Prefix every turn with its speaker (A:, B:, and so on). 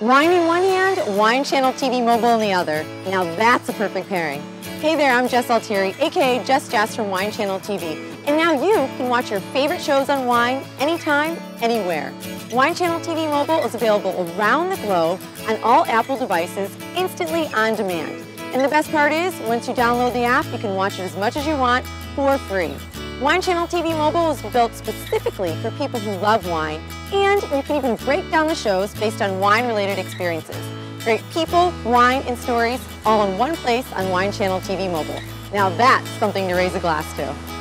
A: Wine in one hand, Wine Channel TV Mobile in the other. Now that's a perfect pairing. Hey there, I'm Jess Altieri, aka Jess Jess from Wine Channel TV. And now you can watch your favorite shows on wine anytime, anywhere. Wine Channel TV Mobile is available around the globe on all Apple devices instantly on demand. And the best part is, once you download the app, you can watch it as much as you want for free. Wine Channel TV Mobile is built specifically for people who love wine, and you can even break down the shows based on wine-related experiences. Great people, wine, and stories all in one place on Wine Channel TV Mobile. Now that's something to raise a glass to.